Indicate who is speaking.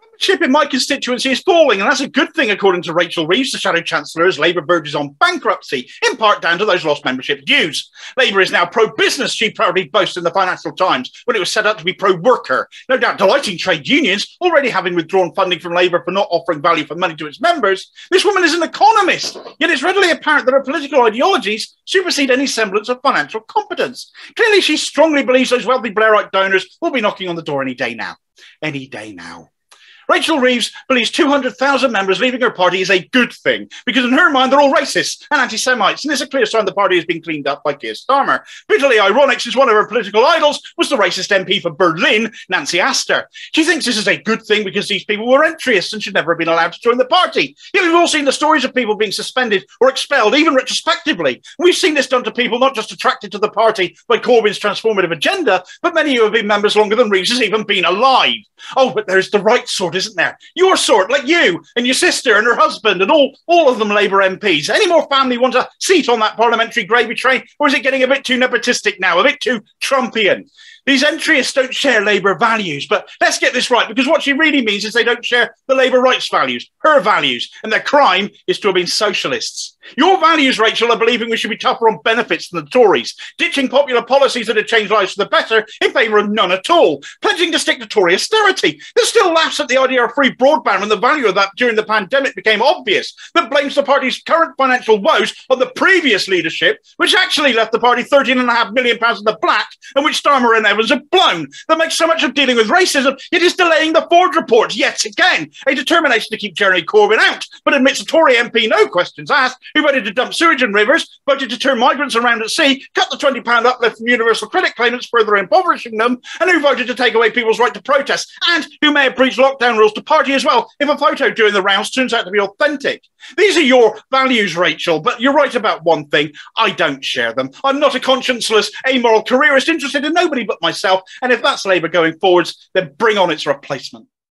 Speaker 1: Membership in my constituency is falling, and that's a good thing, according to Rachel Reeves, the Shadow Chancellor, as Labour verges on bankruptcy, in part down to those lost membership dues. Labour is now pro business, she proudly boasts in the Financial Times, when it was set up to be pro worker. No doubt delighting trade unions, already having withdrawn funding from Labour for not offering value for money to its members. This woman is an economist, yet it's readily apparent that her political ideologies supersede any semblance of financial competence. Clearly, she strongly believes those wealthy Blairite donors will be knocking on the door any day now. Any day now. Rachel Reeves believes 200,000 members leaving her party is a good thing because, in her mind, they're all racists and anti Semites. And it's a clear sign the party has been cleaned up by Keir Starmer. Bitterly ironic since one of her political idols was the racist MP for Berlin, Nancy Astor. She thinks this is a good thing because these people were entryists and should never have been allowed to join the party. Yet we've all seen the stories of people being suspended or expelled, even retrospectively. We've seen this done to people not just attracted to the party by Corbyn's transformative agenda, but many who have been members longer than Reeves has even been alive. Oh, but there's the right sort isn't there? Your sort, like you and your sister and her husband and all, all of them Labour MPs. Any more family want a seat on that parliamentary gravy train, or is it getting a bit too nepotistic now, a bit too Trumpian? These entryists don't share Labour values, but let's get this right because what she really means is they don't share the Labour rights values, her values, and their crime is to have been socialists. Your values, Rachel, are believing we should be tougher on benefits than the Tories, ditching popular policies that have changed lives for the better in favour of none at all, pledging to stick to Tory austerity. There's still laughs at the idea of free broadband when the value of that during the pandemic became obvious, that blames the party's current financial woes on the previous leadership, which actually left the party £13.5 million in the black, and which Starmer and Evans have blown, that makes so much of dealing with racism, it is delaying the Forde report yet again, a determination to keep Jeremy Corbyn out, but admits a Tory MP, no questions asked, who voted to dump sewage in rivers, voted to turn migrants around at sea, cut the £20 uplift from universal credit claimants, further impoverishing them, and who voted to take away people's right to protest, and who may have breached lockdown rules to party as well if a photo during the rounds turns out to be authentic. These are your values, Rachel, but you're right about one thing. I don't share them. I'm not a conscienceless, amoral careerist interested in nobody but myself. And if that's Labour going forwards, then bring on its replacement.